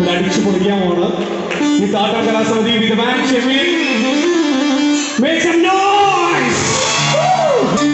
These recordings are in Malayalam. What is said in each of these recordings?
ഇവിടെ അടിച്ചു പൊളിക്കാൻ പോണ് ഈ താട്ടം കലാസമിതി വിധവാൻ ഷെമീൻ Make some noise! ആട്ടം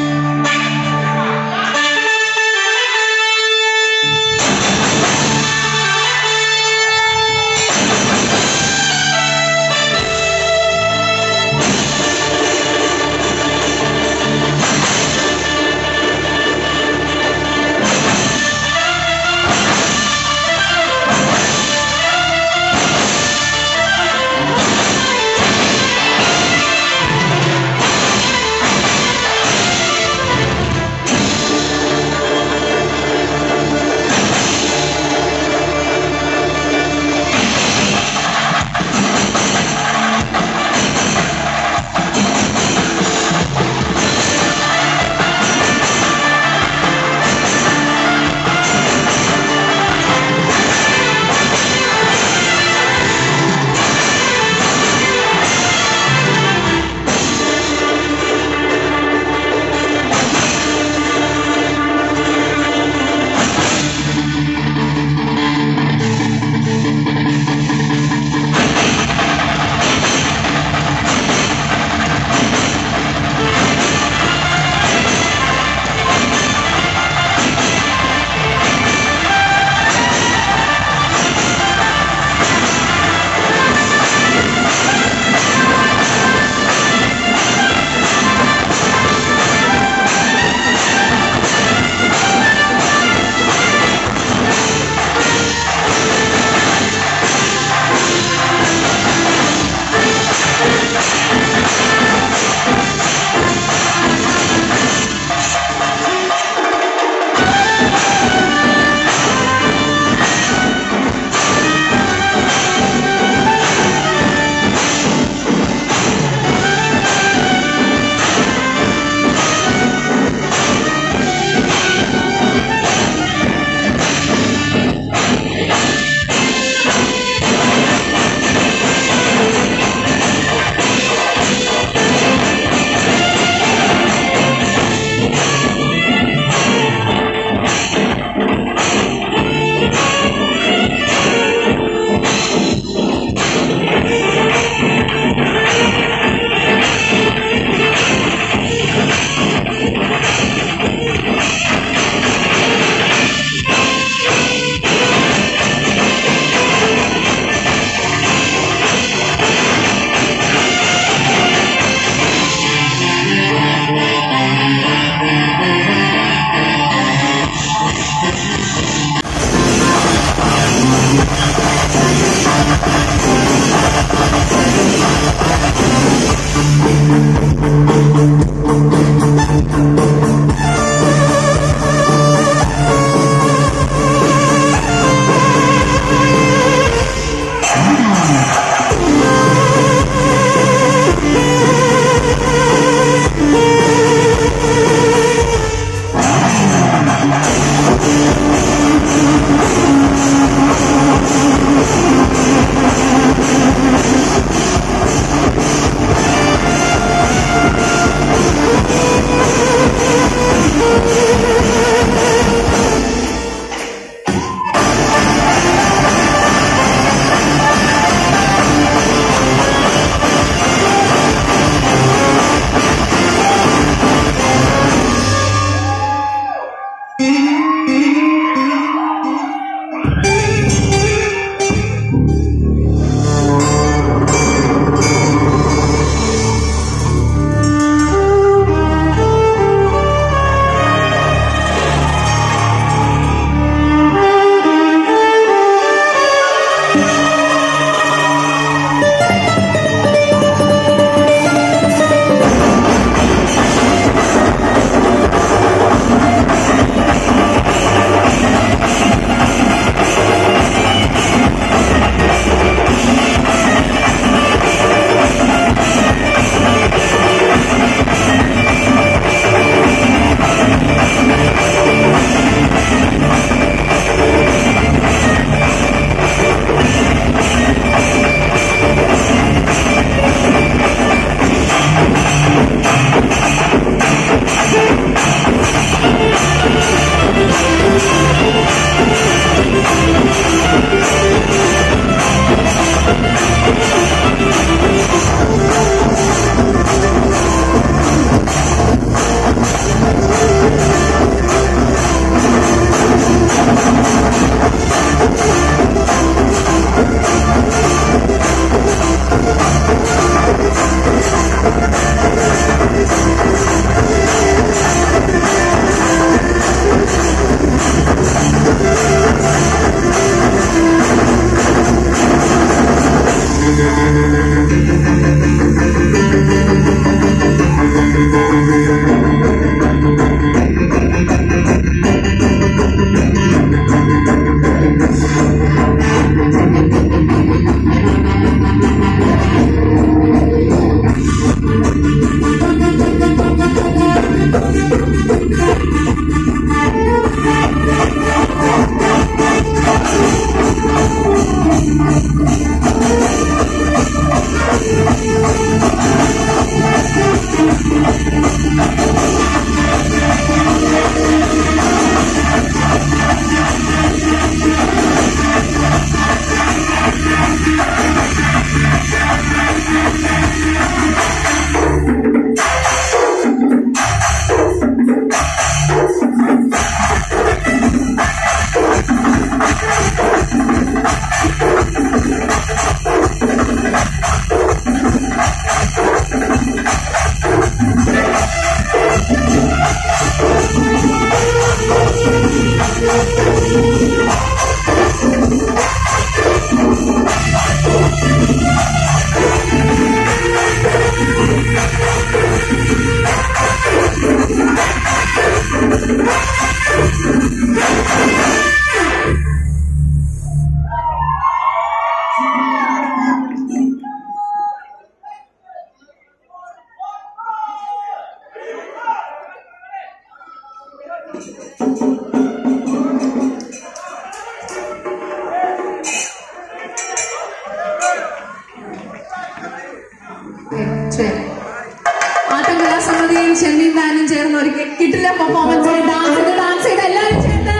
ഒരു കിട്ടില്ല പെർഫോമൻസ് ഡാൻസ് ചെയ്ത് ഡാൻസ് ചെയ്ത് എല്ലാവരും ചേർന്ന്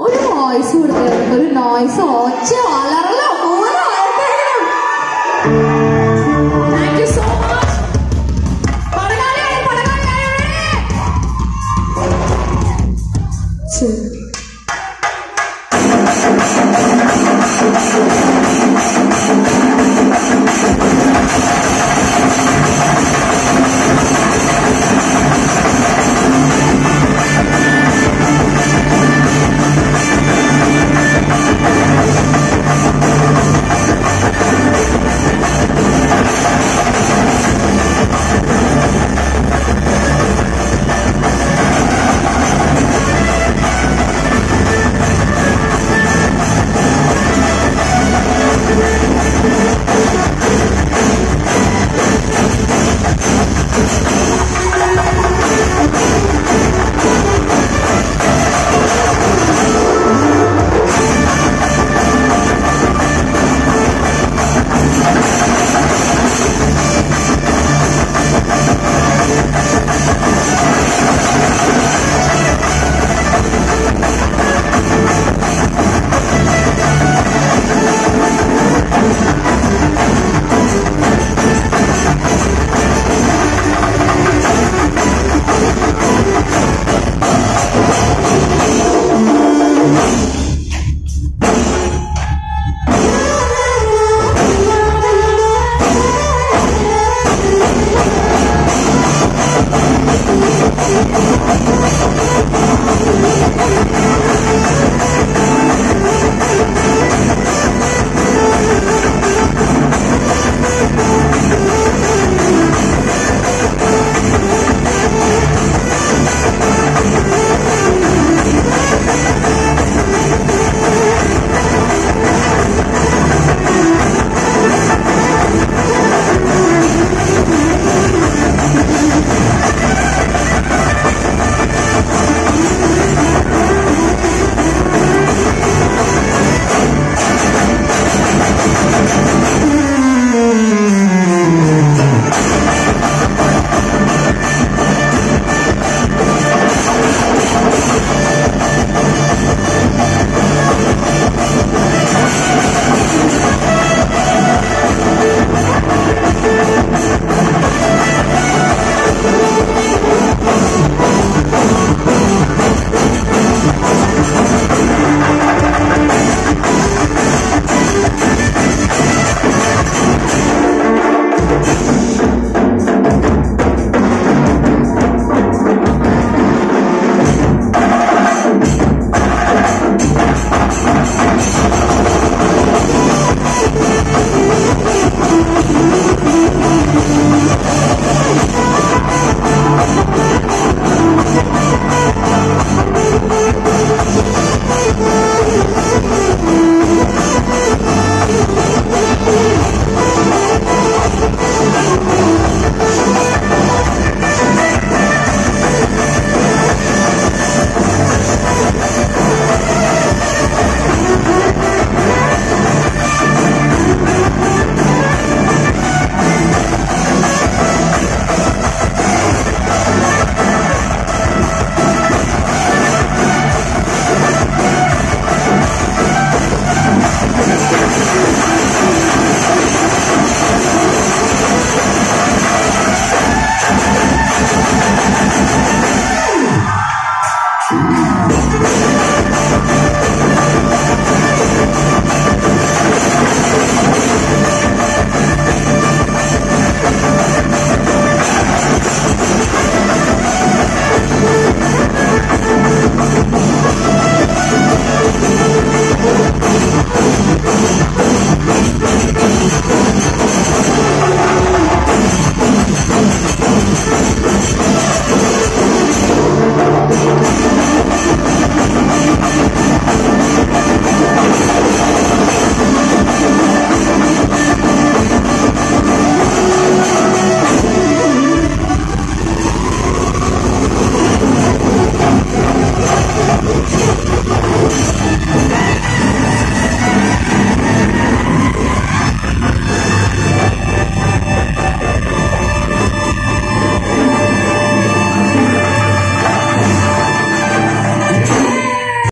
ഒരു വോയിസ് കൊടുക്കുക ഒരു നോയ്സ് ഒച്ച വളരലോ Thank.